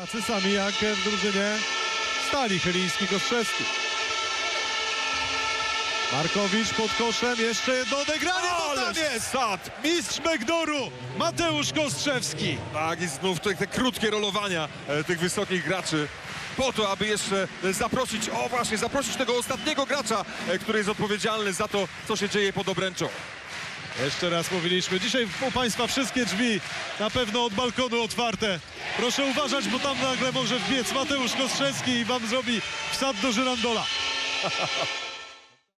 Tacy sami jak w drużynie Stali Chyliński Kostrzewski. Markowicz pod koszem, jeszcze jedno odegranie, bo tam Ale jest! sad! Mistrz Megdoru, Mateusz Kostrzewski. Tak, i znów te, te krótkie rolowania e, tych wysokich graczy. Po to, aby jeszcze e, zaprosić, o właśnie, zaprosić tego ostatniego gracza, e, który jest odpowiedzialny za to, co się dzieje pod obręczą. Jeszcze raz mówiliśmy, dzisiaj u Państwa wszystkie drzwi na pewno od balkonu otwarte. Proszę uważać, bo tam nagle może wbiec Mateusz Kostrzewski i Wam zrobi wsad do żyrandola.